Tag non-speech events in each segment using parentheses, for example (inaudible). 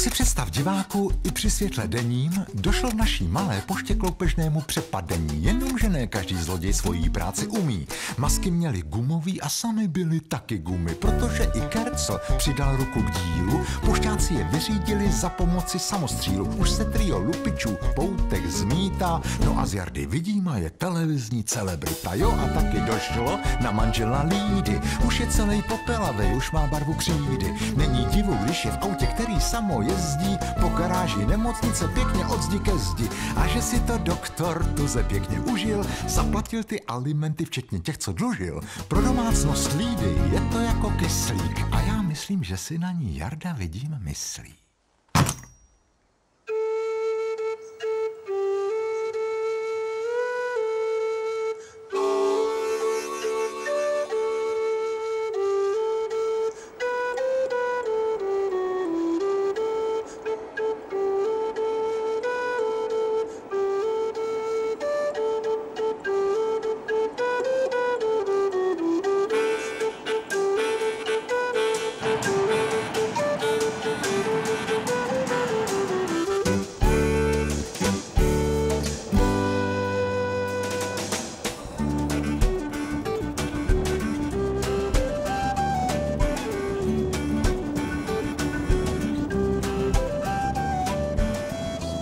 Tak si představ diváku, i při světle denním došlo v naší malé poště k loupežnému přepadení, jenomže ne každý zloděj svojí práci umí. Masky měly gumový a sami byly taky gumy, protože i Kercl přidal ruku k dílu, pošťáci je vyřídili za pomoci samostřílu. Už se trio lupičů poutek zmítá, no a z Jardy vidíma je televizní celebrita. Jo a taky došlo na manžela Lídy, už je celý popelavej, už má barvu křídy. Není divu, když je v autě, který samo jezdí po garáži nemocnice pěkně od zdi ke zdi. A že si to doktor Tuze pěkně užil, zaplatil ty alimenty, včetně těch, co dlužil. Pro domácnost Lídy je to jako kyslík a já myslím, že si na ní Jarda vidím myslí.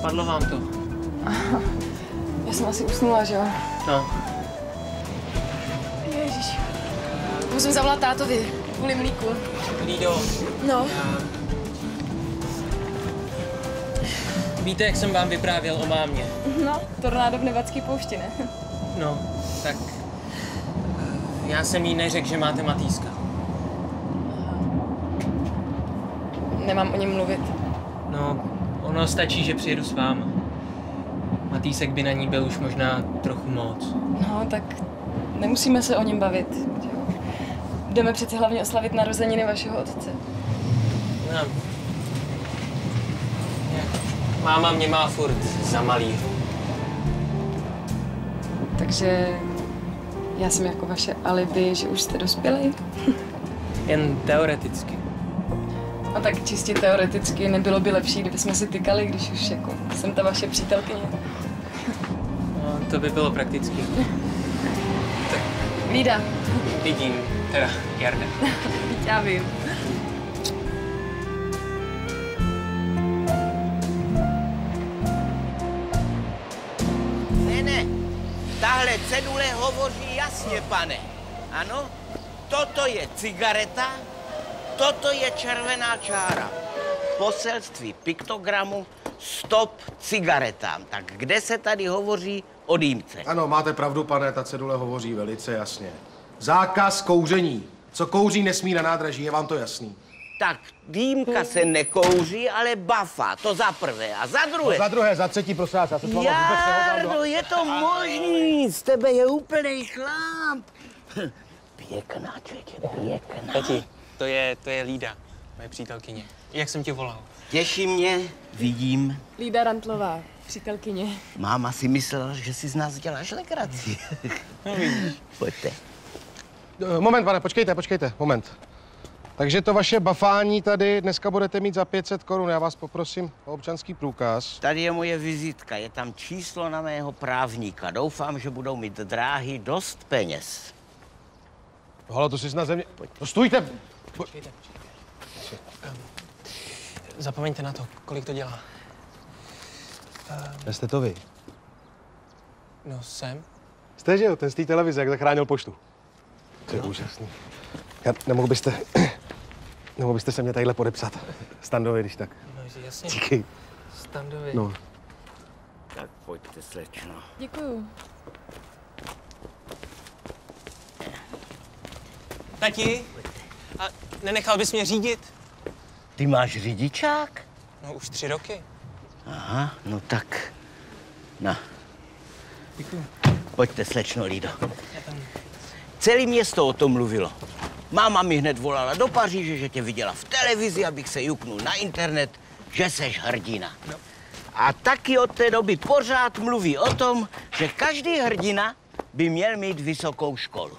Padlo vám to? (laughs) Já jsem asi usnula, že jo? No. Ježíš. Musím zavolat tátovi kvůli mlíku. Lído, No, víte, jak jsem vám vyprávěl o mámě? no, tornádo v Nevadský poušti, ne? No, tak... Já jsem jí neřekl, že máte Matýska. Nemám o něm mluvit. No, ono stačí, že přijedu s váma. Matýsek by na ní byl už možná trochu moc. No, tak nemusíme se o něm bavit. Jdeme přece hlavně oslavit narozeniny vašeho otce. No. Máma mě má furt za malýho. Takže já jsem jako vaše alibi, že už jste dospělí. Jen teoreticky. A tak čistě teoreticky nebylo by lepší, kdyby jsme si tykali, když už jako jsem ta vaše přítelkyně. No, to by bylo prakticky. Lída, Vidím, teda Jarda. já vím. Ne, ne, tahle cedule hovoří jasně, pane. Ano, toto je cigareta, toto je červená čára. Poselství piktogramu stop cigaretám. Tak kde se tady hovoří o dýmce? Ano, máte pravdu, pane, ta cedule hovoří velice jasně. Zákaz kouření. Co kouří, nesmí na nádraží, je vám to jasný. Tak dýmka se nekouří, ale bafá, to za prvé. A za druhé... Za druhé, za třetí, prosím vás, já se s Jardo, do- je to možný, z tebe je úplný chlap. Pěkná, čeče, pěkná. Tati, to je, to je Lída, moje přítelkyně. Jak jsem ti volal? Těší mě, vidím. Lída Rantlová, přítelkyně. Máma si myslela, že si z nás děláš legraci. (laughs) No vidíš. Pojďte. Eh, Moment, pane, počkejte, počkejte, moment. Takže to vaše bafání tady dneska budete mít za 500 korun. Já vás poprosím o občanský průkaz. Tady je moje vizitka, je tam číslo na mého právníka. Doufám, že budou mít dráhy dost peněz. Halo, to si na země... No stůjte! Počkejte, počkejte. Zapomeňte na to, kolik to dělá. Kde jste to vy? No, jsem. Jste, že jo, ten z té televize, jak zachránil poštu. To je úžasný. Já, nemohl byste... (clears throat) nemohl byste se mě tadyhle podepsat? Standovi, když tak. No, jasně. Díky. Standovi. No. Tak pojďte, slečno. Děkuju. Tati, a nenechal bys mě řídit? Ty máš řidičák? No, už tři roky. Aha, no tak. Na, Děkuji. pojďte, slečno Lido. Celé město o tom mluvilo. Máma mi hned volala do Paříže, že tě viděla v televizi, abych se juknul na internet, že seš hrdina. A taky od té doby pořád mluví o tom, že každý hrdina by měl mít vysokou školu.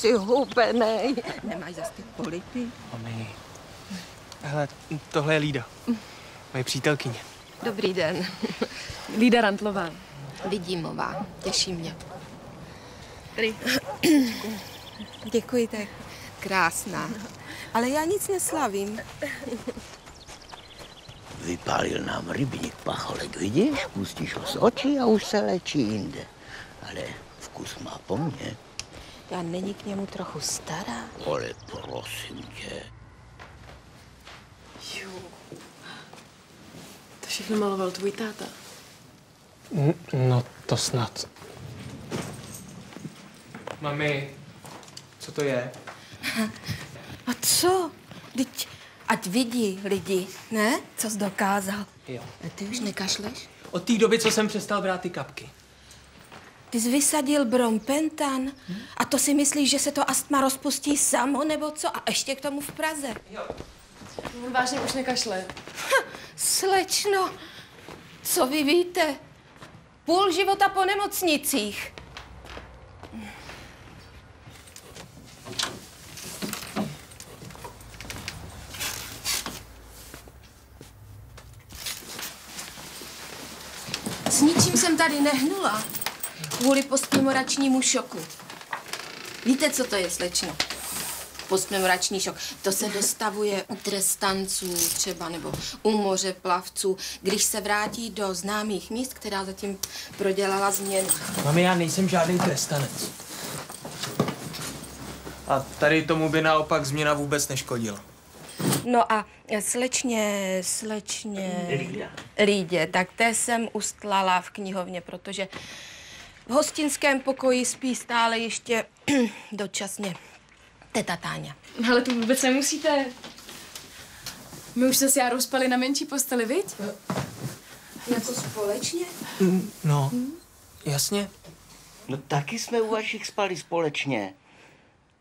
Jsi hubenej. Nemáš zas ty polity? Mami, hele, tohle je Lída. Moje přítelkyně. Dobrý den. Lída Rantlová. Vidímová. Těší mě. Děkuji, tak krásná. Ale já nic neslavím. Vypálil nám rybník pacholek, vidíš? Pustíš ho z očí a už se léčí jinde. Ale vkus má po mně. Já není k němu trochu stará. Ale prosím tě, To všechno maloval tvůj táta. No, to snad. Mami, co to je? (laughs) A co? Teď ať vidí lidi, ne? Co jsi dokázal. Jo. A ty už nekašleš? Od té doby, co jsem přestal brát ty kapky. Ty jsi vysadil brompentan a to si myslíš, že se to astma rozpustí samo, nebo co? A ještě k tomu v Praze. On vážně už nekašle. Slečno, co vy víte? Půl života po nemocnicích. S ničím jsem tady nehnula. Kvůli postmemoračnímu šoku. Víte, co to je, slečno? Postmemorační šok. To se dostavuje u trestanců třeba nebo u moře plavců, když se vrátí do známých míst, která zatím prodělala změnu. Mami, já nejsem žádný trestanec. A tady tomu by naopak změna vůbec neškodila. No a slečně, slečně... Lída. Lídě, tak té jsem ustlala v knihovně, protože v hostinském pokoji spí stále ještě (clears throat) dočasně teta Táňa. Ale to vůbec nemusíte. My už se s Járou spali na menší posteli, viď? Jako společně? No, jasně. no taky jsme u vašich spali společně.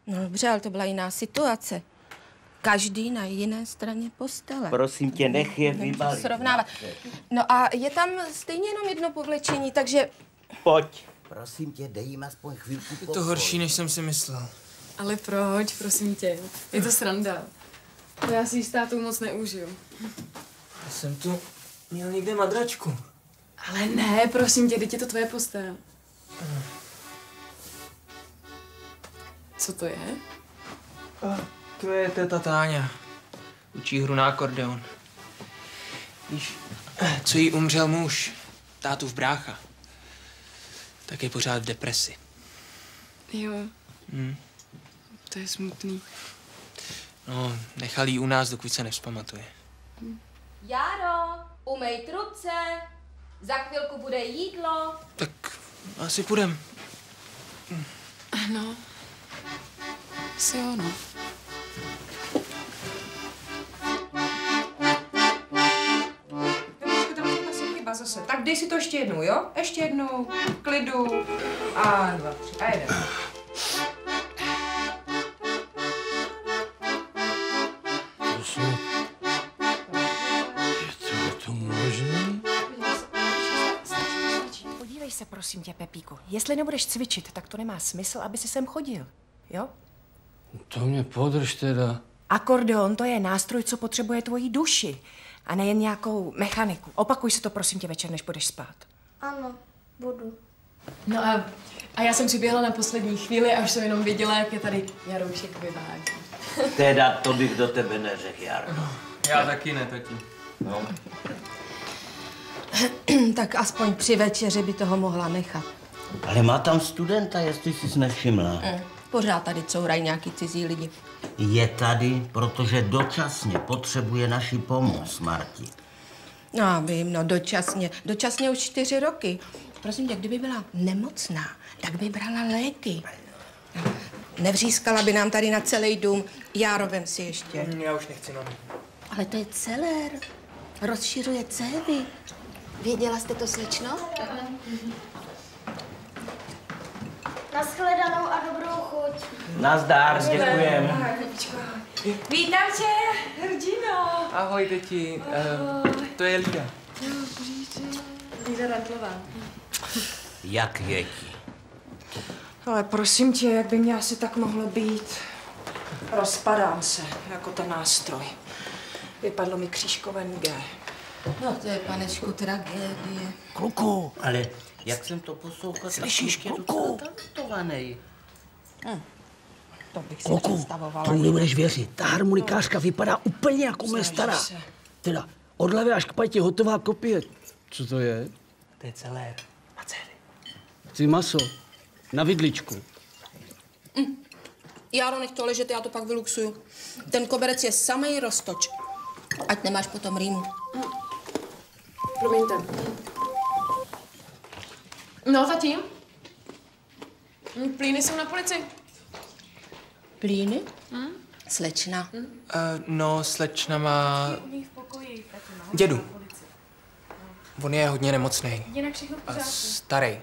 No dobře, ale to byla jiná situace. Každý na jiné straně postele. Prosím tě, nech je vybalit. srovnávat. No a je tam stejně jenom jedno povlečení, takže Pojď. Prosím tě, dej jim aspoň chvilku Je to horší, než jsem si myslel. Ale proč, prosím tě? Je to sranda. To já si ji s tátou moc neužiju. Já jsem tu měl někde madračku. Ale ne, prosím tě, teď je to tvoje postel. Co to je? A to je teta Táňa. Učí hru na akordeon. Víš, co jí umřel muž, tátův brácha, tak je pořád v depresi. Jo. Hm. To je smutný. No, nechal jí u nás, dokud se nevzpamatuje. Járo, umej ruce, za chvilku bude jídlo. Tak asi půjdem. No. Si jo, zase. Tak dej si to ještě jednou, jo? Ještě jednou, klidu. A dva, tři, a jeden. Podívej se, prosím tě, Pepíku. Jestli nebudeš cvičit, tak to nemá smysl, aby si sem chodil. Jo? To mě podrž teda. Akordeon to je nástroj, co potřebuje tvoji duši. A nejen nějakou mechaniku. Opakuj si to, prosím tě, večer, než budeš spát. Ano, budu. No a, a já jsem přiběhla na poslední chvíli a už jsem jenom věděla, jak je tady Jaroušek vyvádí. (laughs) Teda to bych do tebe neřekl, Jarko. Já taky ne, tati. No. (clears throat) tak aspoň při večeři by toho mohla nechat. Ale má tam studenta, jestli jsi nevšimla. Pořád tady courají nějaký cizí lidi. Je tady, protože dočasně potřebuje naši pomoc, Marti. No, já vím, no dočasně. Dočasně už čtyři roky. Prosím tě, kdyby byla nemocná, tak by brala léky. Nevřískala by nám tady na celý dům. Járovem si ještě. Já už nechci, no. Ale to je celer. Rozšiřuje cévy. Věděla jste to, slečno? Naschledanou a dobrou chuť. Nazdár, děkujem. Vítám tě, hrdino. Ahoj, teti. Uh, to je Lída. Lída Rantlová. Jak jaký? Ale prosím tě, jak by mě asi tak mohlo být? Rozpadám se, jako ten nástroj. Vypadlo mi křížkovaný G. No to je, panečku, tragédie. Kluku, ale jak jsem to poslouchal, Slyšíš, tak je kluku? talentovaný. To bych si Kluku, tomu nebudeš věřit. Ta harmonikářka vypadá úplně jako moje stará. se. Teda od hlavy až k patě hotová kopie. Co to je? To je celé. Chci maso. Na vidličku. Járo, nech to ležet, já to pak vyluxuju. Ten koberec je samej roztoč. Ať nemáš potom rýmu. Promiňte. No zatím? Hm, Plíny jsou na polici. Plíny? Slečna. Uh, no, slečna má... Dědu. On je hodně nemocný. Jinak všechno v A pořádku. starý.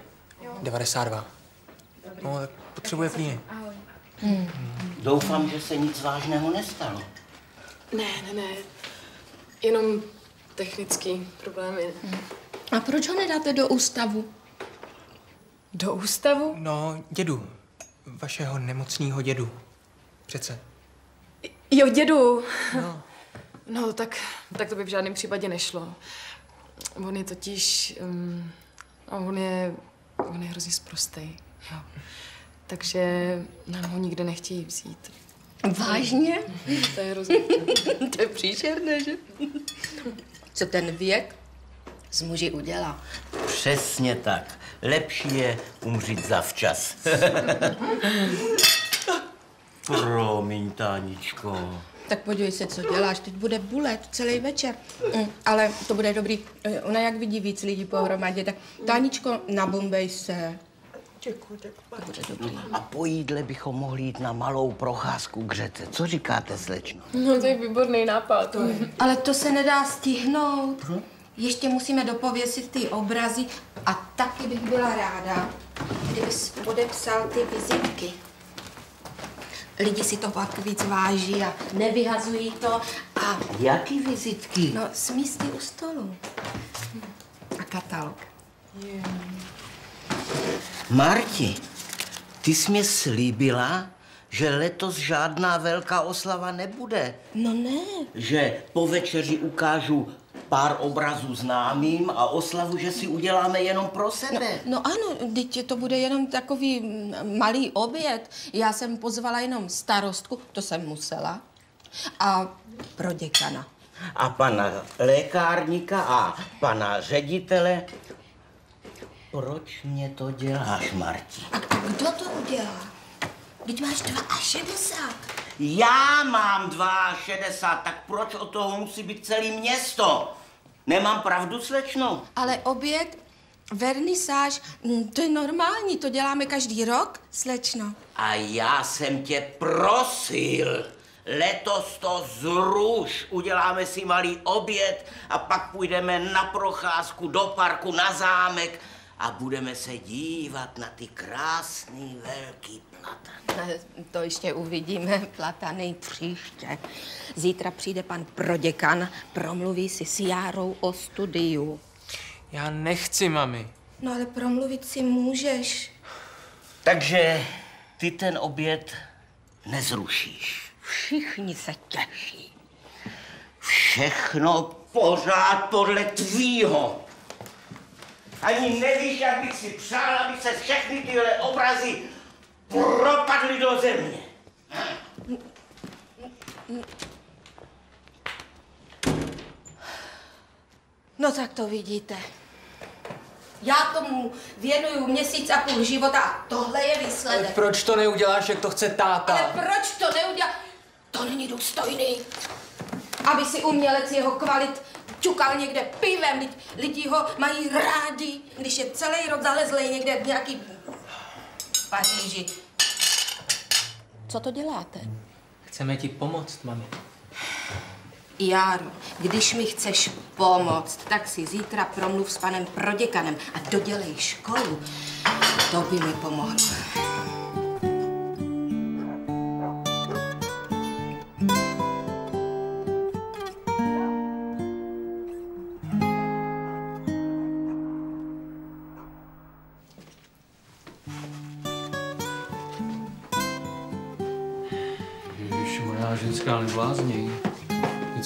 92. No, tak potřebuje plíny. Doufám, že se nic vážného nestalo. Ne, ne, ne. Jenom technický problémy. A proč ho nedáte do ústavu? Do ústavu? No, dědu. Vašeho nemocného dědu. Přece. Jo, dědu. No. (laughs) no, tak, tak to by v žádném případě nešlo. On je totiž... Um, on je... On je hrozně zprostej. Jo. Takže nám ho nikde nechtějí vzít. Vážně? (laughs) To je hrozně... (laughs) to je příšerné, že? Co ten věk z muži udělá? Přesně tak. Lepší je umřít zavčas. (laughs) Promiň, Táničko. Tak podívej se, co děláš. Teď bude bulet celý večer. Mm, ale to bude dobrý. Eh, Ona jak vidí víc lidí pohromadě, tak Táničko, nabombej se. Děkuji, děkuji. A po jídle bychom mohli jít na malou procházku k řece. Co říkáte, slečno? No, to je výborný nápad. To je. Ale to se nedá stihnout. Ještě musíme dopověsit ty obrazy a taky bych byla ráda, kdybys podepsal ty vizitky. Lidi si to pak víc váží a nevyhazují to a Jaký vizitky? no, s místy u stolu. A katalog. Marti, ty jsi mě slíbila, že letos žádná velká oslava nebude. No ne. Že po večeři ukážu pár obrazů známým a oslavu, že si uděláme jenom pro sebe. No ano, teď to bude jenom takový malý oběd. Já jsem pozvala jenom starostku, to jsem musela, a pro děkana. A pana lékárníka a pana ředitele. Proč mě to děláš, Marti? A kdo to udělá? Teď máš 62. Já mám 62, tak proč o toho musí být celé město? Nemám pravdu, slečno? Ale oběd, vernisáž, mm, to je normální, to děláme každý rok, slečno. A já jsem tě prosil, letos to zruš, uděláme si malý oběd a pak půjdeme na procházku do parku, na zámek a budeme se dívat na ty krásný velký platany. Eh, To ještě uvidíme, platany příště. Zítra přijde pan proděkan, promluví si s Járou o studiu. Já nechci, mami. No ale promluvit si můžeš. Takže ty ten oběd nezrušíš. Všichni se těší. Všechno pořád podle tvýho. Ani nevíš, jak bych si přál, aby se všechny tyhle obrazy propadly do země. No tak to vidíte. Já tomu věnuju měsíc a půl života a tohle je výsledek. Proč to neuděláš, jak to chce táta? Ale proč to neudělá? To není důstojný. Aby si umělec jeho kvalit ťukal někde pivem, lidi, lidi ho mají rádi, když je celý rok zalezlej někde v nějaký Paříži. Co to děláte? Chceme ti pomoct, mami. Járo, když mi chceš pomoct, tak si zítra promluv s panem proděkanem a dodělej školu. To by mi pomohlo.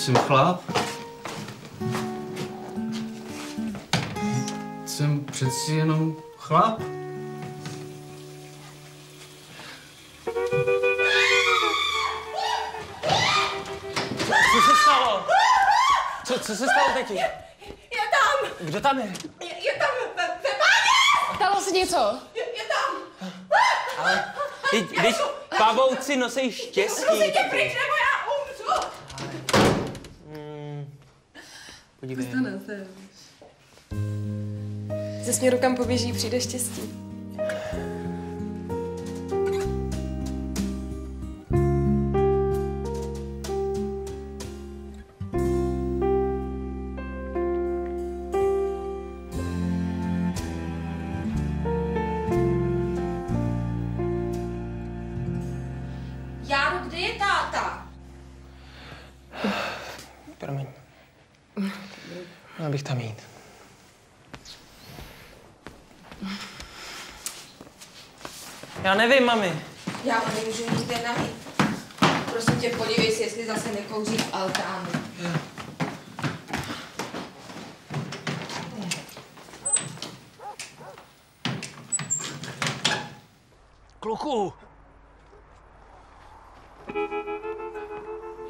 Jsem chlap. Jsem přeci jenom chlap. Co se stalo? Co, co se stalo, teti? Je tam! Kdo tam je? Je, je tam ve, ve páně! Stalo se něco? Je, je tam! Ale, teď, teď pavouci nosí štěstí. Prosím tě, pryč, nebo já umřu! Podívej. Stane se. Ze směru, kam poběží, přijde štěstí. Já nevím, mami. Já nemůžu nikde najít. Prosím tě, podívej se, jestli zase nekouří v altánu. Kluku!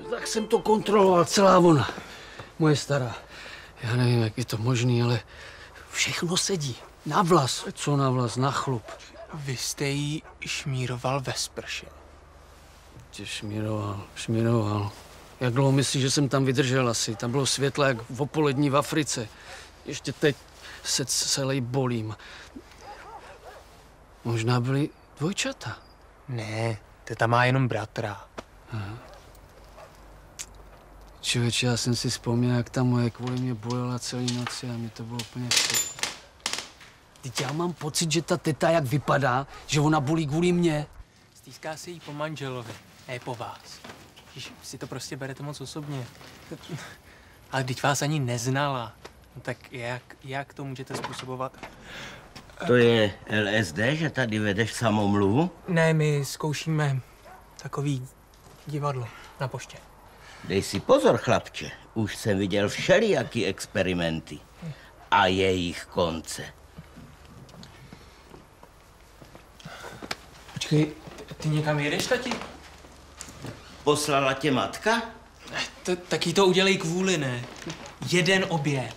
Tak jsem to kontroloval, celá ona. Moje stará. Já nevím, jak je to možný, ale všechno sedí. Na vlas. Co na vlas? Na chlup. Vy jste jí šmíroval ve sprše. Tě šmíroval, šmíroval. Jak dlouho myslíš, že jsem tam vydržel asi? Tam bylo světlo jak v opolední v Africe. Ještě teď se celý bolím. Možná byli dvojčata. Ne, teta má jenom bratra. Člověče, já jsem si vzpomněl, jak ta moje kvůli mě bojela celý noci a mi to bylo úplně super. Teď já mám pocit, že ta teta jak vypadá, že ona bolí kvůli mě. Stýská se jí po manželovi, ne po vás. Když si to prostě berete moc osobně. (laughs) Ale teď vás ani neznala. No tak jak, jak to můžete způsobovat? To je LSD, že tady vedeš samomluvu? Ne, my zkoušíme takový divadlo na poště. Dej si pozor, chlapče. Už jsem viděl všelijaký experimenty. A jejich konce. Počkej, ty, ty někam jedeš, tati? Poslala tě matka? To, tak jí to udělej kvůli, ne? Jeden oběd.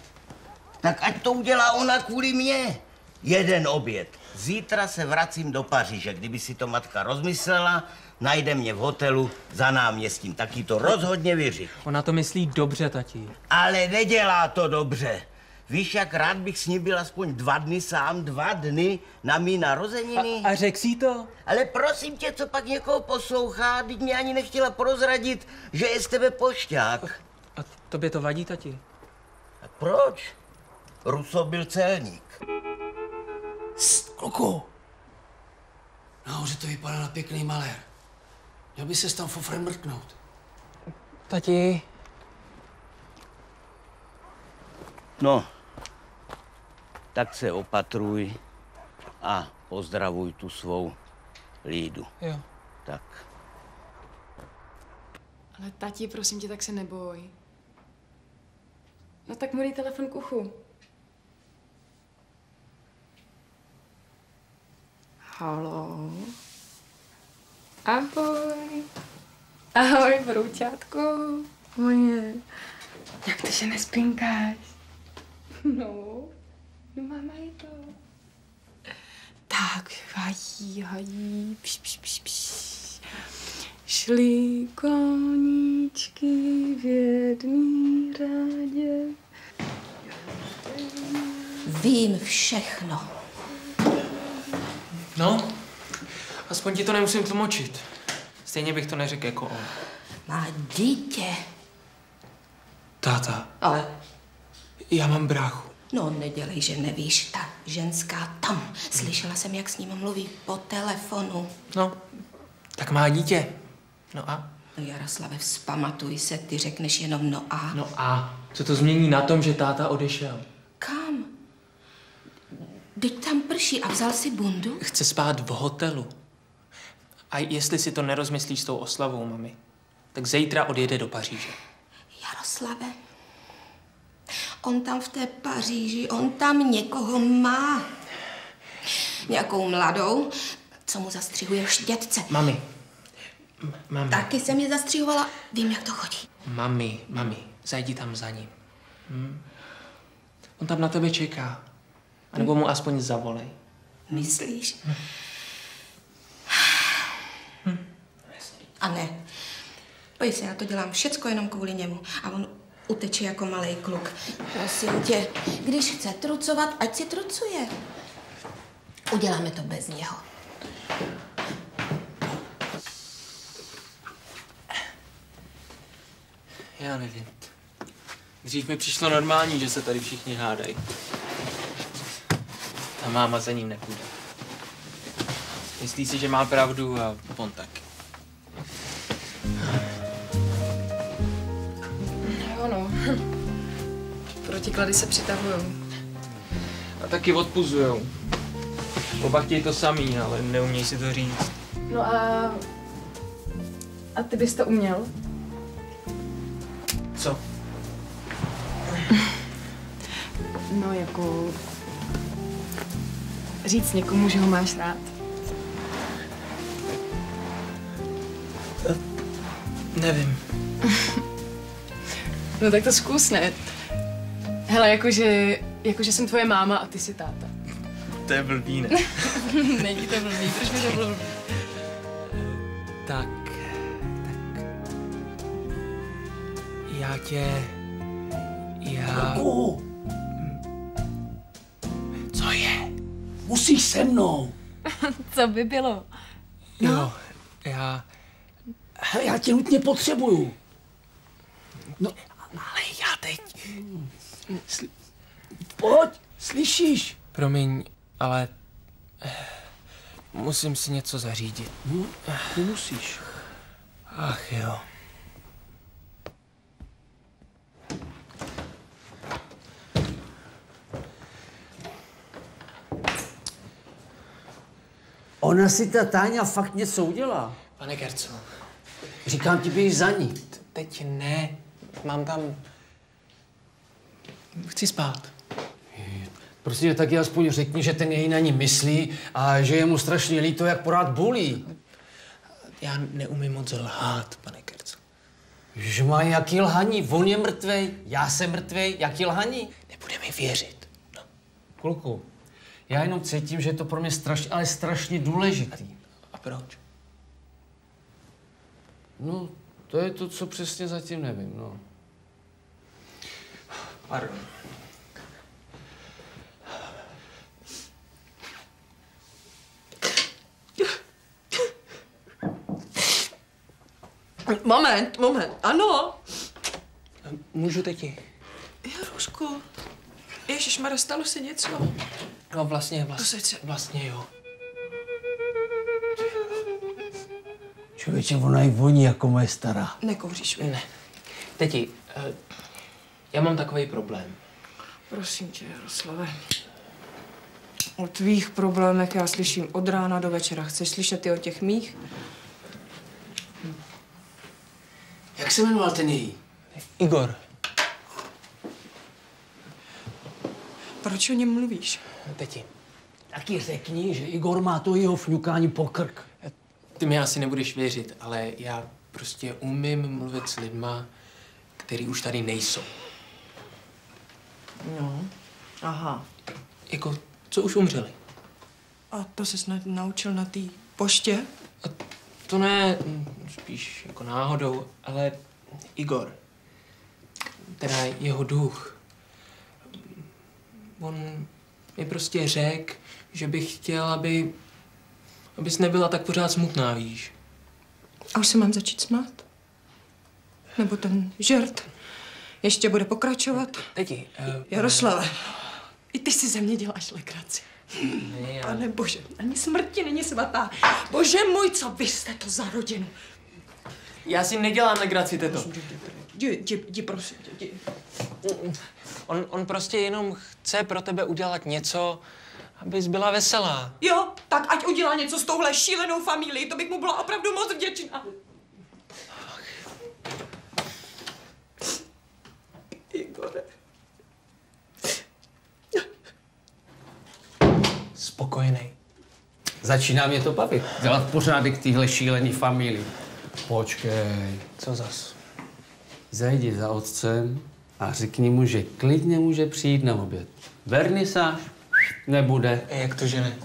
Tak ať to udělá ona kvůli mně. Jeden oběd. Zítra se vracím do Paříže. Kdyby si to matka rozmyslela, najde mě v hotelu za náměstím. Tak jí to rozhodně věří. Ona to myslí dobře, tati. Ale nedělá to dobře. Víš, jak rád bych s ní byl aspoň dva dny sám, dva dny na mý narozeniny? A, a řekl jsi to? Ale prosím tě, co pak někoho poslouchá, teď mě ani nechtěla prozradit, že je z tebe pošťák. A tobě to vadí, tati? A proč? Ruso byl celník. Pst, kluku! Nahoře to vypadá na pěkný malér. Měl by se tam fofrem mrknout. Tati, No, tak se opatruj a pozdravuj tu svou lídu. jo. Tak. Ale tati, prosím tě, tak se neboj. No tak mu dej telefon k uchu. Halo. Ahoj. Ahoj, broučátko. Moje. Jak to, že nespinkáš? No, no máma je to. Tak, hají, hají, pš, pš, pš, pš. Šli koníčky v jedný řádě. Vím všechno. No, aspoň ti to nemusím tlumočit. Stejně bych to neřekl jako on. Má dítě. Táta, Ale já mám bráchu. no nedělej, že nevíš, ta ženská tam. Slyšela jsem, jak s ním mluví po telefonu. No, tak má dítě. No a? No Jaroslave, vzpamatuj se, ty řekneš jenom no a. No a? Co to změní na tom, že táta odešel? Kam? Teď tam prší a vzal si bundu? Chce spát v hotelu. A jestli si to nerozmyslíš s tou oslavou, mami? tak zítra odjede do Paříže. Jaroslave, on tam v té Paříži, on tam někoho má. Nějakou mladou, co mu zastřihuje štětce. Mami. M- mami. Taky jsem je zastřihovala, vím, jak to chodí. Mami, mami, zajdi tam za ním. Hm? On tam na tebe čeká. A nebo mu aspoň zavolej. Myslíš? A ne. Pojď se, já to dělám všecko jenom kvůli němu. A on uteče jako malý kluk. Prosím tě, když chce trucovat, ať si trucuje. Uděláme to bez něho. Já nevím. Dřív mi přišlo normální, že se tady všichni hádají. Ta máma za ním nepůjde. Myslí si, že má pravdu a on taky. Protiklady se přitahují. A taky odpuzujou. Oba chtějí to samý, ale neumějí si to říct. No a... A ty bys to uměl? Co? (laughs) No, jako... Říct někomu, že ho máš rád. Nevím. (laughs) No tak to zkus, ne? Hele, jakože, jakože jsem tvoje máma a ty jsi táta. To je blbý, ne? (laughs) Není to blbý, proč by to bylo blbý? Tak, tak. Já tě... Já... Kluku, Co je? musíš se mnou. (laughs) Co by bylo? Jo, já... Hele, já tě nutně potřebuju. No, Ale já teď... Sli... pojď, slyšíš? Promiň, ale... eh, Musím si něco zařídit. No, nemusíš. Ach jo. Ona si ta Táňa fakt něco udělá. Pane Kerco, Říkám ti, běž za ní. teď ne. Mám tam... Chci spát. Prostě taky aspoň řekni, že ten její na ní myslí a že je mu strašně líto, jak porád bolí. Já neumím moc lhát, pane Kerco. Že má jaký lhaní, on je mrtvej, já jsem mrtvej, jaký lhaní? Nebude mi věřit. No. Kluku, já jenom cítím, že je to pro mě strašně, ale strašně důležitý. A proč? No, to je to, co přesně zatím nevím, no. Pardon. Moment, moment, ano. Můžu teti? Jarušku, Ježišmarja, stalo se něco. No vlastně, vlastně, sice- vlastně jo. Člověče, ona i voní jako moje stará. Nekouříš, vy. Ne. Teti, eh, já mám takový problém. Prosím tě, Jaroslave. O tvých problémech já slyším od rána do večera. Chceš slyšet i o těch mých? Jak se jmenoval ten její? Igor, Proč o něm mluvíš? teti, Taky řekni, že Igor má to jeho fňukání po krk. ty mi asi nebudeš věřit, ale já prostě umím mluvit s lidma, který už tady nejsou. No. Aha. Jako, co už umřeli. A to se snad naučil na té poště? To ne, mm, spíš jako náhodou, ale Igor, teda jeho duch, on mi prostě řekl, že bych chtěl, aby, abys nebyla tak pořád smutná, víš. A už se mám začít smát? Nebo ten žert ještě bude pokračovat? Teti, uh, Jaroslave, i ty si ze mě děláš legraci. ne, Pane bože, ani smrti není svatá. Bože můj, co vy jste to za rodinu? já si nedělám legraci, teto. Jdi, jdi, jdi, prosím jdi. On, on prostě jenom chce pro tebe udělat něco, abys byla veselá. Jo, tak ať udělá něco s touhle šílenou familií, to bych mu byla opravdu moc vděčná. Igore. Spokojený. Začíná mě to bavit. Dělat pořádek téhle šílený familii. Počkej. Co zas? Zajdi za otcem a řekni mu, že klidně může přijít na oběd. Vernisáž nebude. Jak to, že ne?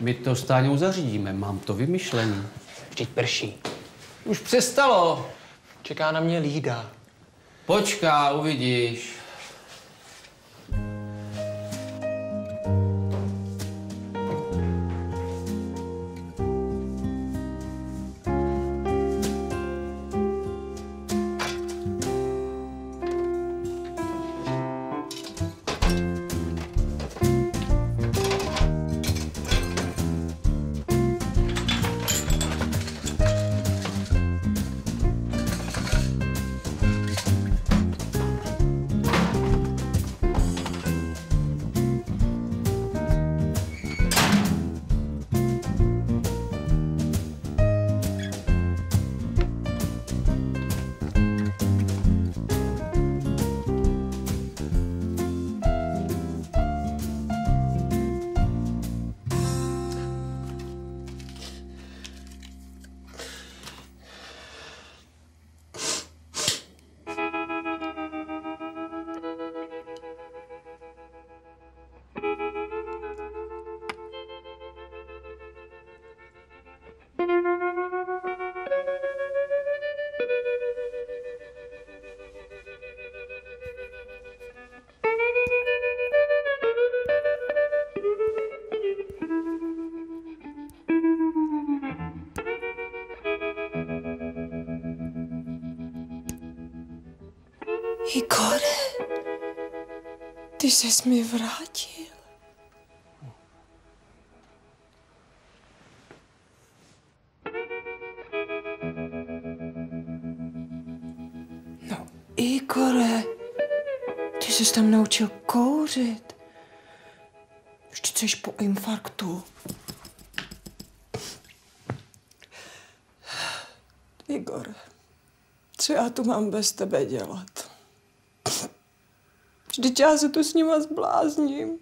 My to s Táňou zařídíme, mám to vymyšlený. Vždyť prší. Už přestalo. Čeká na mě lída. Počká, uvidíš. Ty ses mi vrátil. No, Igore, ty ses tam naučil kouřit. Vždyť jsi po infarktu. Igor, co já tu mám bez tebe dělat? Vždyť já se tu s nima zblázním.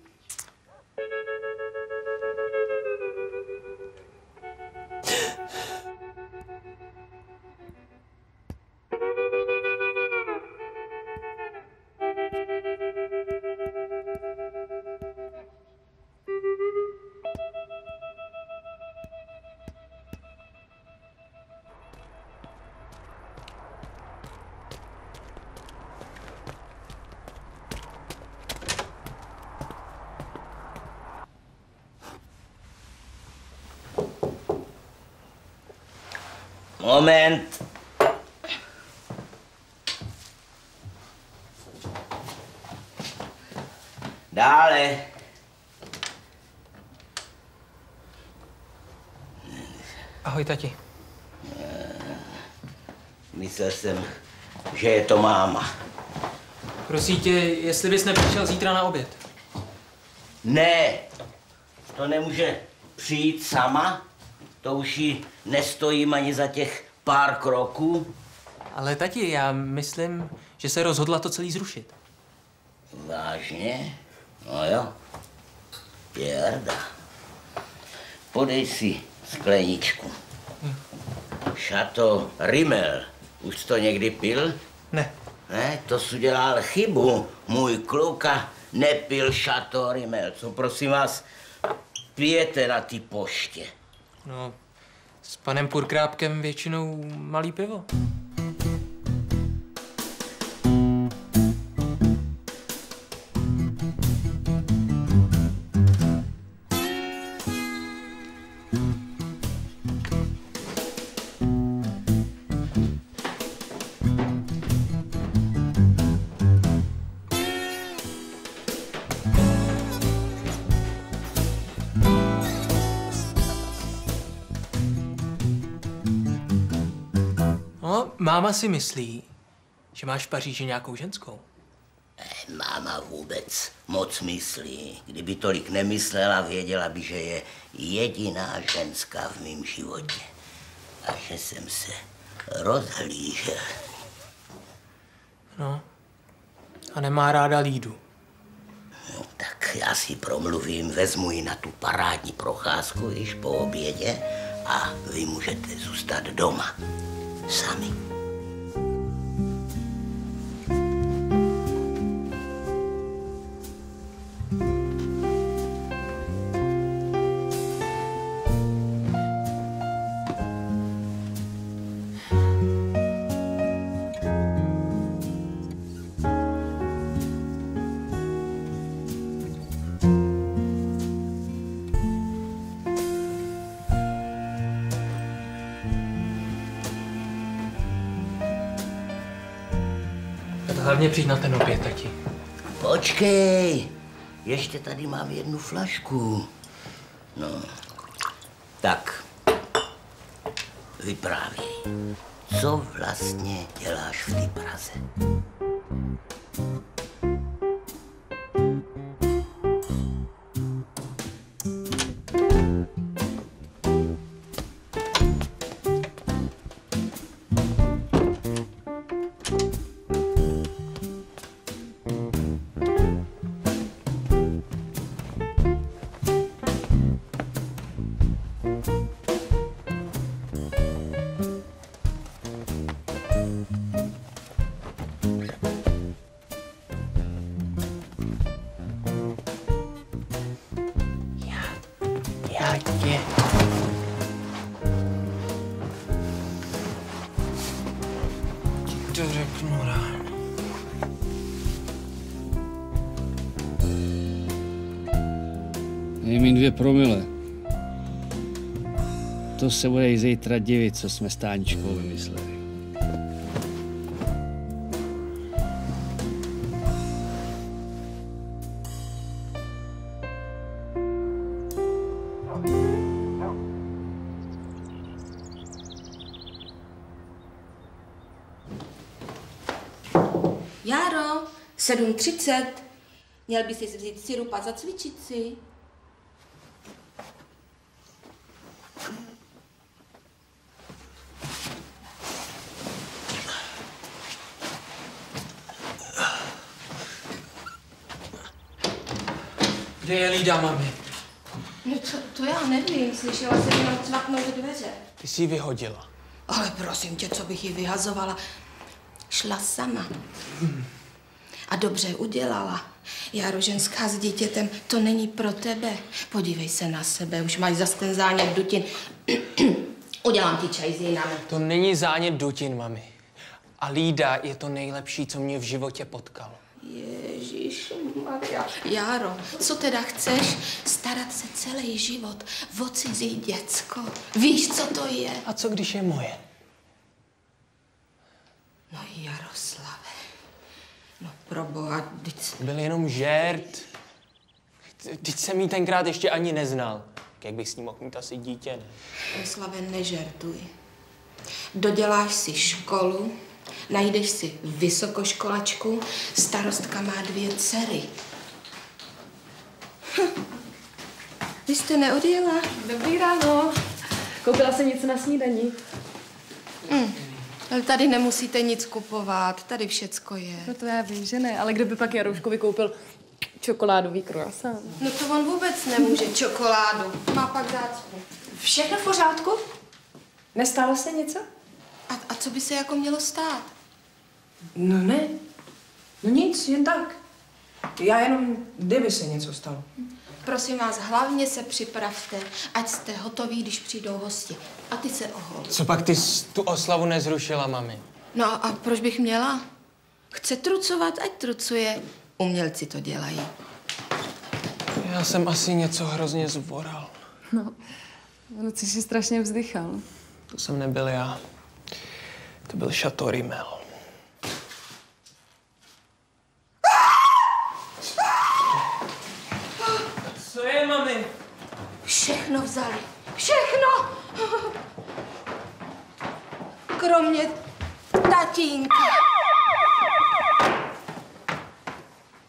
Moment. Dále. Ahoj, tati. Myslel jsem, že je to máma. Prosím tě, jestli bys nepřišel zítra na oběd. Ne, to nemůže přijít sama. To už jí nestojím ani za těch pár kroků. Ale tati, já myslím, že se rozhodla to celý zrušit. Vážně? No jo. Jarda. Podej si skleničku. Šato Rimmel. Už jsi to někdy pil? Ne. Ne, to jsi udělal chybu. Můj kluka nepil Šato Rimmel. Co prosím vás pijete na ty poště? No, s panem Purkrápkem většinou malý pivo. Máma si myslí, že máš v Paříži nějakou ženskou. Máma vůbec moc myslí. Kdyby tolik nemyslela, věděla by, že je jediná ženská v mém životě. A že jsem se rozhlížel. No, A nemá ráda Lídu. No, tak já si promluvím, vezmu ji na tu parádní procházku již po obědě a vy můžete zůstat doma. Sami. Přijď na ten oběd, tati. Počkej, ještě tady mám jednu flašku. No, tak, vyprávěj. Co vlastně děláš v té Praze? To řeknu ráno. Je mi dvě promile. To se bude i zítra divit, co jsme s Táničkou vymysleli. 7.30. Měl by si vzít sirup a zacvičit si. Kde je Lída, mami? No to, to já nevím, slyšela jsem jenom cvaknout dveře. Ty jsi ji vyhodila. Ale prosím tě, co bych ji vyhazovala? Šla sama. A dobře udělala. Járo, ženská s dítětem, to není pro tebe. Podívej se na sebe, už máš zas ten zánět dutin. (clears throat) Udělám ti čaj s jinami. To není zánět dutin, mami. A Lída je to nejlepší, co mě v životě potkalo. Ježíš Maria. Járo, co teda chceš? Starat se celý život o cizí děcko. Víš, co to je? A co když je moje? No Jaroslave. No proboha, teď... Byl jenom žert. Teď jsem jí tenkrát ještě ani neznal. Jak bych s ní mohl mít asi dítě, ne? Jaroslave, nežertuj. Doděláš si školu, najdeš si vysokoškolačku, starostka má dvě dcery. Hm. Vy jste neodjela? Dobrý ráno. Koupila jsem něco na snídani. Hm. Tady nemusíte nic kupovat, tady všecko je. No to já vím, že ne, ale kdo by pak Jarouškovi koupil čokoládový croissant? No to on vůbec nemůže, čokoládu. Má pak zácpu. Všechno v pořádku? Nestalo se něco? A, a co by se jako mělo stát? No ne. No nic, jen tak. Já jenom, kdyby se něco stalo. Prosím vás, hlavně se připravte, ať jste hotoví, když přijdou hosti. A ty se ohol. Co pak ty jsi tu oslavu nezrušila, mami? No a proč bych měla? Chce trucovat, ať trucuje. Umělci to dělají. Já jsem asi něco hrozně zvoral. No, no ty jsi strašně vzdychal. To jsem nebyl já. To byl Chateau Mel. Co je, mami? Všechno vzali. Všechno! Kromě tatínka.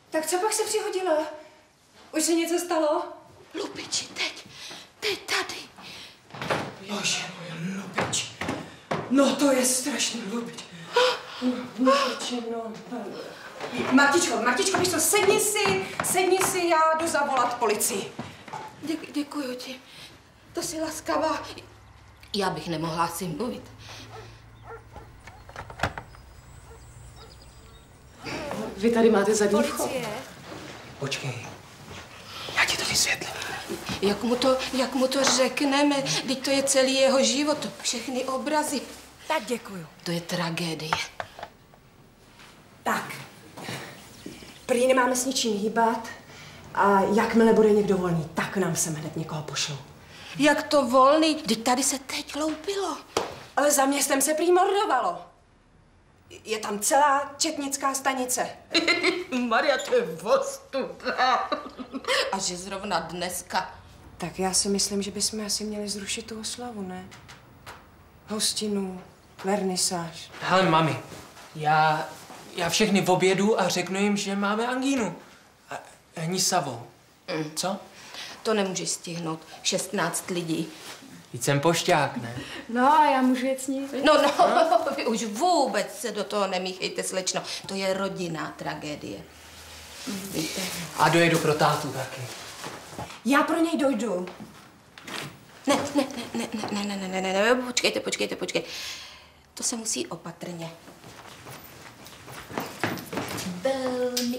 Tak co pak se přihodilo? Už se něco stalo? Lupiči, teď. Teď tady. Bože můj, lupič. No to je strašný lupič. Lupiči, no. Martičko, Martičko, víš co, sedni si, sedni si, já jdu zavolat policii. Děk, děkuju ti. To jsi laskavá. Já bych nemohla si mluvit. Vy tady máte zadní vchod. Počkej. Já ti to vysvětlím. Jak mu to, jak mu to řekneme? Teď to je celý jeho život, všechny obrazy. Tak děkuju. To je tragédie. Tak. Prý nemáme s ničím hýbat a jakmile bude někdo volný, tak nám sem hned někoho pošlou. Jak to volný? Teď tady se teď loupilo. Ale za městem se prý mordovalo. Je tam celá četnická stanice. (laughs) Maria, to je vostuda. A že zrovna dneska. Tak já si myslím, že bychom asi měli zrušit tu oslavu, ne? Hostinu, vernisáž. Hele, mami, já, já všechny v obědu a řeknu jim, že máme angínu. Hnisavou. Mm. Co? To nemůžeš stihnout. 16 lidí. Víc jsem pošťák, ne? No a já můžu jet s ní? No, no, vy už vůbec se do toho nemíchejte, slečno. To je rodinná tragédie. Víte? A dojedu pro tátu taky. Já pro něj dojdu. Ne, ne, ne, ne, ne, ne, ne, ne, ne, ne, počkejte, počkejte, počkejte. To se musí opatrně.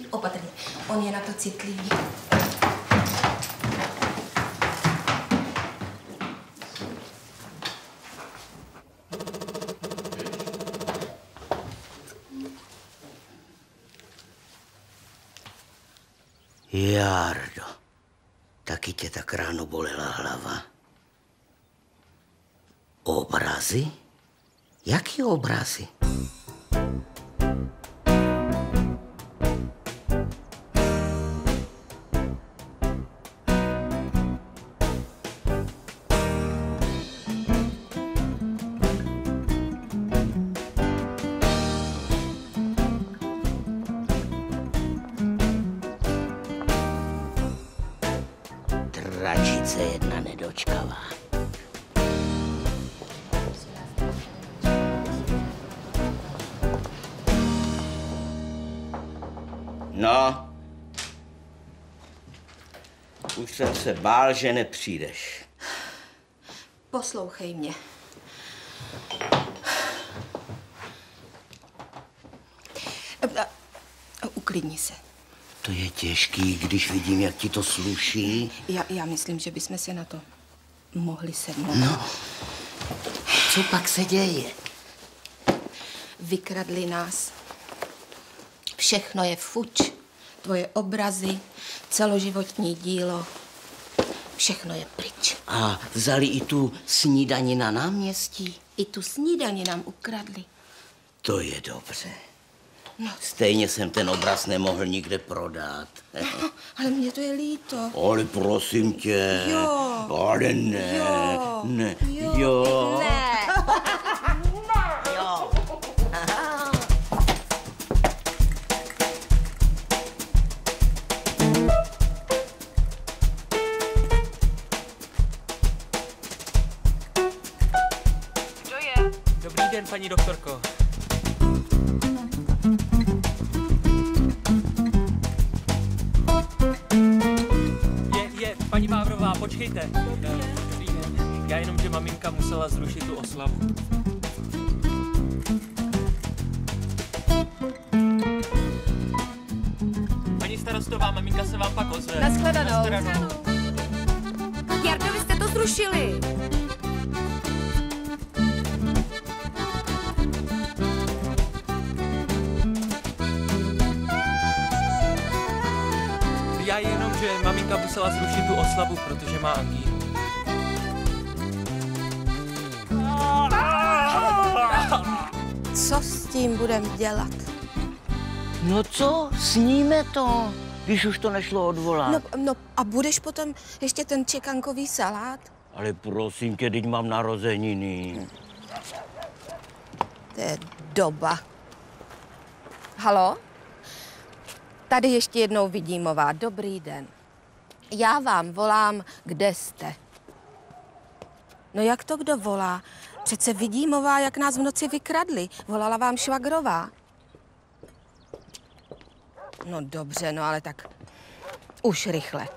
Velmi opatrně. On je na to citlivý. Jardo, taky tě tak ráno bolela hlava. Obrazy? Jaký obrazy? Se bál, že nepřijdeš. Poslouchej mě. Uklidni se. To je těžký, když vidím, jak ti to sluší. Já, já myslím, že bychom si na to mohli sednout. No. Co pak se děje? Vykradli nás. Všechno je fuč. Tvoje obrazy, celoživotní dílo. Všechno je pryč. A vzali i tu snídani na náměstí? I tu snídani nám ukradli. To je dobře. No. Stejně jsem ten obraz nemohl nikde prodat. Ale mě to je líto. Ale prosím tě. Jo. Ale ne. Jo. Ne. Jo. Ne. Paní doktorko. Je, je, paní Vávrová, počkejte. Dobrý den. Já jenom, že maminka musela zrušit tu oslavu. Paní starostová, maminka se vám pak ozve. Naschledanou. Naschledanou. Jardo, vy jste to zrušili. Že maminka musela zrušit tu oslavu, protože má angínu. Co s tím budeme dělat? No co, sníme to, když už to nešlo odvolat. No, no a budeš potom ještě ten čekankový salát? Ale prosím tě, teď mám narozeniny. To je doba. Halo? Tady ještě jednou Vidímová. Dobrý den. Já vám volám, kde jste. No jak to kdo volá? Přece Vidímová, jak nás v noci vykradli. Volala vám švagrová. No dobře, no ale tak už rychle.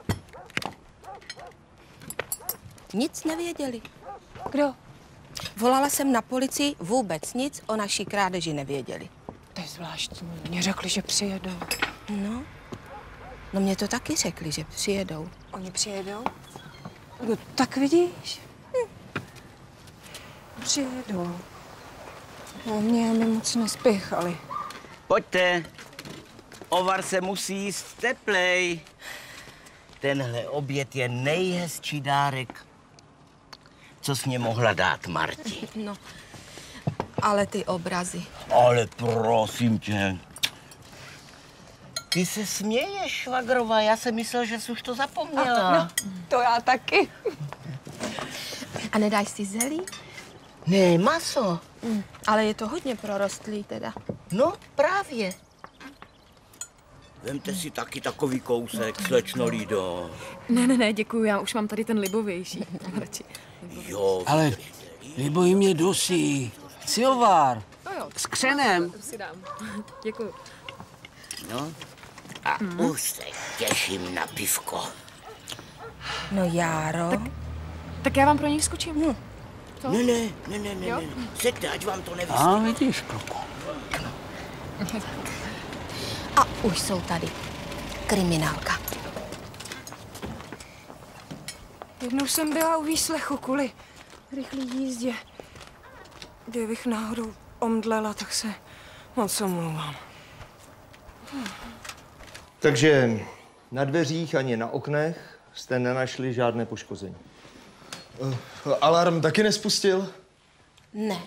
Nic nevěděli. Kdo? Volala jsem na policii, vůbec nic o naší krádeži nevěděli. Zvláštní. Mě řekli, že přijedou. No, no mě to taky řekli, že přijedou. Oni přijedou? No, tak vidíš. Hm. Přijedou. No, mě mi moc nespěchali. Pojďte. Ovar se musí jíst teplej. Tenhle oběd je nejhezčí dárek, co jsi mě mohla dát, Marti. No, ale ty obrazy. Ale prosím tě. Ty se směješ, švagrova. Já jsem myslel, že jsi už to zapomněla. No, to já taky. A nedáš si zelí? Ne, maso. Mm, ale je to hodně prorostlý teda. No, právě. Vemte si taky takový kousek, slečno Lido. Ne, ne, ne, děkuju, já už mám tady ten libovější. (laughs) Radši. Jo, Ale libojí mě dusí. Chci ovár. No jo. S křenem. To si dám. (laughs) Děkuju. No, a už se těším na pivko. No Járo. Tak, tak já vám pro něj skočím. Hm. Co? Ne, ne, ne, ne, ne, Jo? ne. Ať vám to A nevystane. vidíš, kluku. A už jsou tady. Kriminálka. Jednou jsem byla u výslechu kvůli rychlé jízdě. Kdybych náhodou omdlela, tak se moc omlouvám. Takže na dveřích ani na oknech jste nenašli žádné poškození. Alarm taky nespustil? Ne.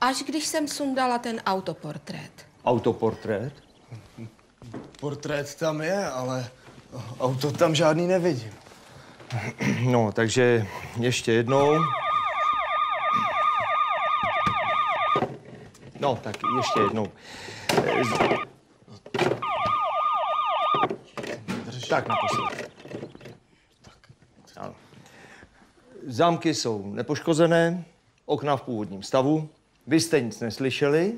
Až když jsem sundala ten autoportrét. Autoportrét? Portrét tam je, ale auto tam žádný nevidím. No, takže ještě jednou. No, tak ještě jednou. Eh, Tak naposled. Ano. Zámky jsou nepoškozené, okna v původním stavu, vy jste nic neslyšeli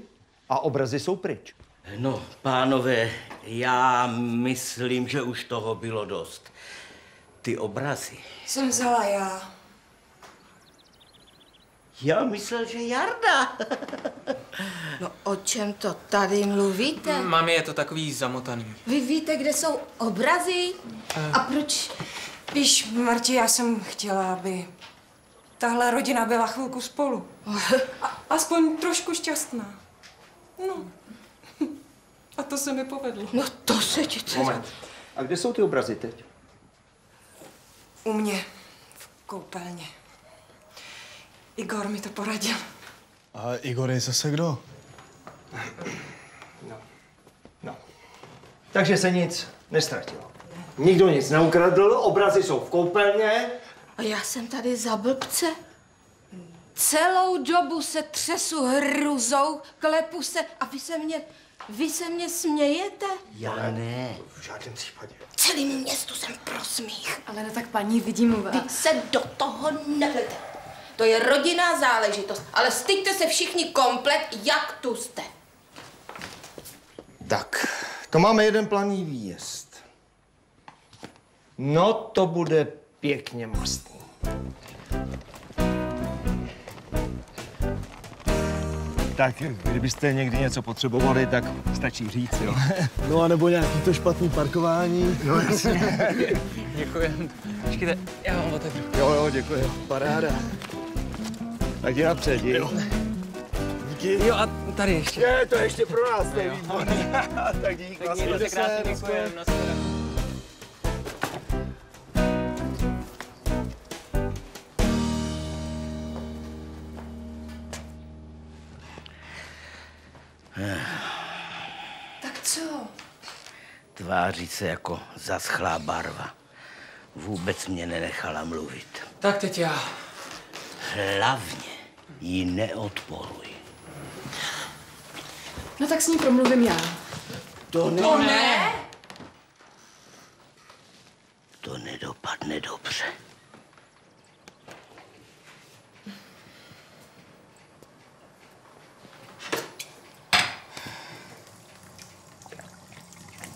a obrazy jsou pryč. No, pánové, já myslím, že už toho bylo dost. Ty obrazy. Jsem vzala já. Já myslel, že Jarda. (laughs) No o čem to tady mluvíte? Mami, je to takový zamotaný. Vy víte, kde jsou obrazy? A proč? Víš, Marti, já jsem chtěla, aby tahle rodina byla chvilku spolu. (laughs) A, aspoň trošku šťastná. No. (laughs) A to se mi povedlo. No to se ti teda... Moment. A kde jsou ty obrazy teď? U mě v koupelně. Igor mi to poradil. A Igor je zase kdo? Takže se nic nestratilo. Nikdo nic neukradl, obrazy jsou v koupelně. A já jsem tady za blbce. Celou dobu se třesu hruzou, klepu se a vy se mě, vy se mě smějete? Já ne. V žádném případě. Celému městu jsem prosmích. Ale ne, tak paní, vidím vás. Vy se do toho nehlete. To je rodinná záležitost, ale styďte se všichni komplet, jak tu jste. Tak, to máme jeden planý výjezd. No, to bude pěkně mastný. Tak kdybyste někdy něco potřebovali, tak stačí říct, jo. (laughs) No a nebo nějaký to špatný parkování. (laughs) No jasně. Děkujem. Počkejte, já vám otevřu. Jo, jo, děkuji. Paráda. Tak jdi napřed, jdi. Jo. Díky. Jo, a tady ještě. Je, to ještě pro nás, to je výborný. (laughs) tak díky. Tak mějte se krásně, děkujem. Nashledanou. Tak co? Tváří se jako zaschlá barva. Vůbec mě nenechala mluvit. Tak teď já. Hlavně jí neodporuj. No tak s ní promluvím já. To ne. To ne? To nedopadne dobře.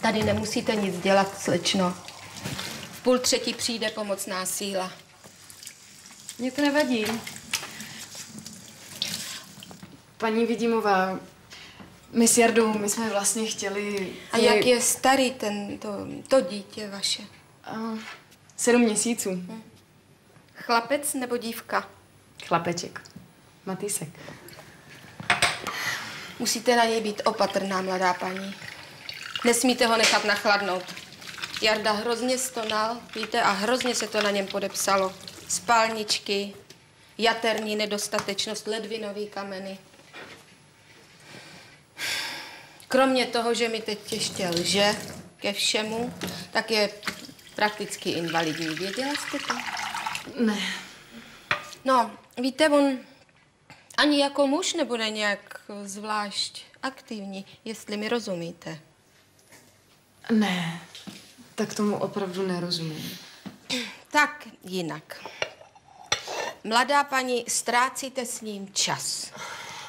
Tady nemusíte nic dělat, slečno. V půl třetí přijde pomocná síla. Mně to nevadí. Paní Vidimová, my s Jardou, my jsme vlastně chtěli... A jak je starý ten, to, to dítě vaše? Uh, sedm měsíců. Hm. Chlapec nebo dívka? Chlapeček. Matýsek. Musíte na něj být opatrná, mladá paní. Nesmíte ho nechat nachladnout. Jarda hrozně stonal, víte, a hrozně se to na něm podepsalo. Spálničky, jaterní nedostatečnost, ledvinový kameny. Kromě toho, že mi teď ještě lže ke všemu, tak je prakticky invalidní. Věděla jste to? Ne. No, víte, on ani jako muž nebude nějak zvlášť aktivní, jestli mi rozumíte. Ne, tak tomu opravdu nerozumím. Tak jinak. Mladá paní, ztrácíte s ním čas.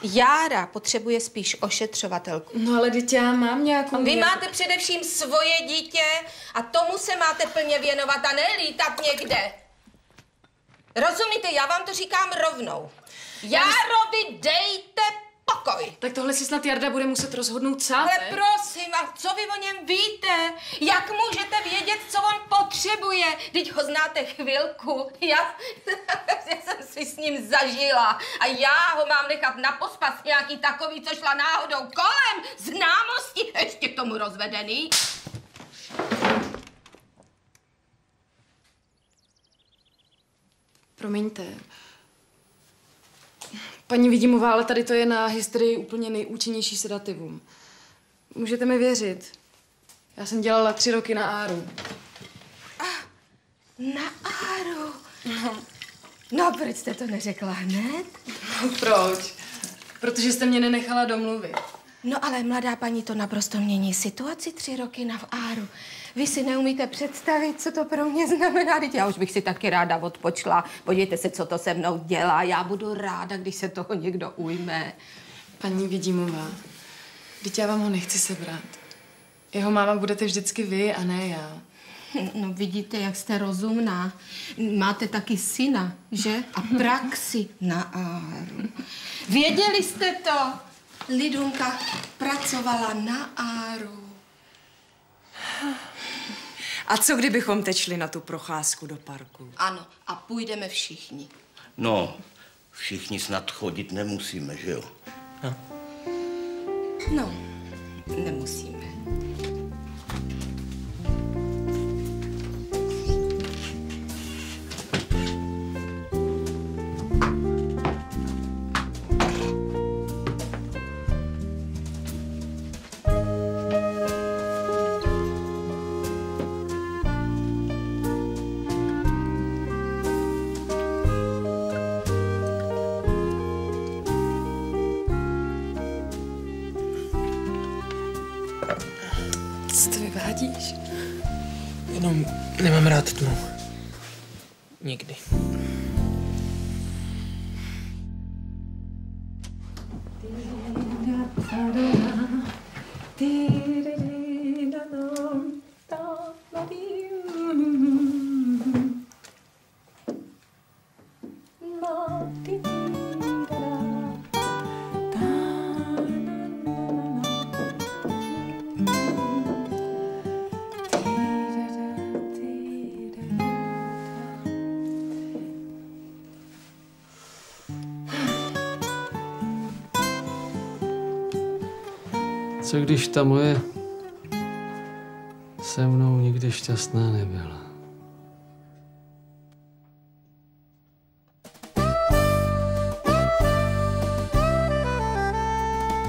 Jára potřebuje spíš ošetřovatelku. No ale dítě, já mám nějakou... Vy nějakou- máte především svoje dítě a tomu se máte plně věnovat a ne lítat někde. Rozumíte, já vám to říkám rovnou. Járovi dejte pokoj. Tak tohle si snad Jarda bude muset rozhodnout sám, Ale ne? prosím vás, co vy o něm víte? Jak můžete vědět, co on potřebuje? Teď ho znáte chvilku. Já, (laughs) já jsem si s ním zažila. A já ho mám nechat na pospas nějaký takový, co šla náhodou kolem známosti, ještě k tomu rozvedený. Promiňte. Paní Vidimová, ale tady to je na historii úplně nejúčinnější sedativum. Můžete mi věřit. Já jsem dělala tři roky na Áru. Na Áru. No, proč jste to neřekla hned? No, proč? Protože jste mě nenechala domluvit. No ale mladá paní to naprosto mění situaci tři roky na Áru. Vy si neumíte představit, co to pro mě znamená. Teď já už bych si taky ráda odpočla. Podívejte se, co to se mnou dělá. Já budu ráda, když se toho někdo ujme. Paní Vidimová, teď já vám ho nechci sebrat. Jeho máma budete vždycky vy a ne já. No vidíte, jak jste rozumná. Máte taky syna, že? A praxi na Áru. Věděli jste to? Lidunka pracovala na Áru. A co kdybychom teď šli na tu procházku do parku? Ano, a půjdeme všichni. No, všichni snad chodit nemusíme, že jo? No, nemusíme. Nemám Co když ta moje se mnou nikdy šťastná nebyla?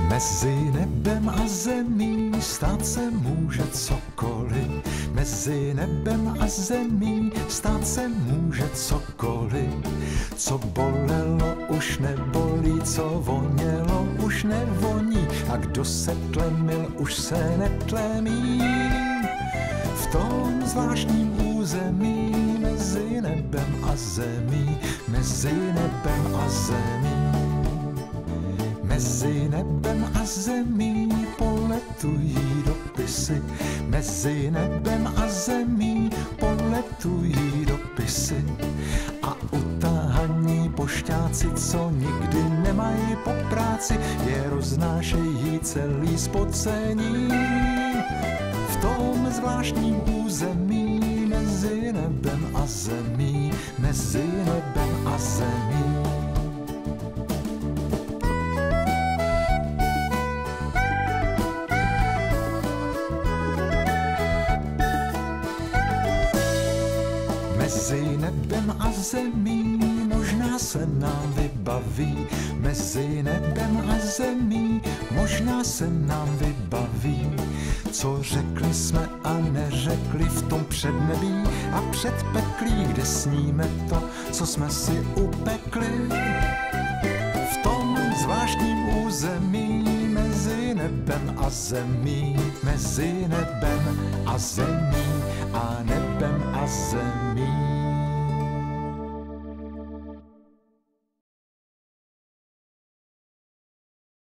Mezi nebem a zemí stát se může cokoliv. Mezi nebem a zemí stát se může cokoliv. Co bolelo, už nebolí, co vonělo, už nevoní. A kdo se tlemil, už se netlemí. V tom zvláštním území mezi nebem a zemí, mezi nebem a zemí. Mezi nebem a zemí poletují dopisy. Mezi nebem a zemí poletují dopisy. A utáhaní pošťáci, co nikdy nemají po práci, je roznášejí celý spocení. V tom zvláštním území mezi nebem a zemí, mezi nebem a zemí. Zemí možná se nám vybaví. Mezi nebem a zemí možná se nám vybaví. Co řekli jsme a neřekli v tom přednebí a předpeklí, kde sníme to, co jsme si upekli. V tom zvláštním území mezi nebem a zemí, mezi nebem a zemí a nebem a zemí.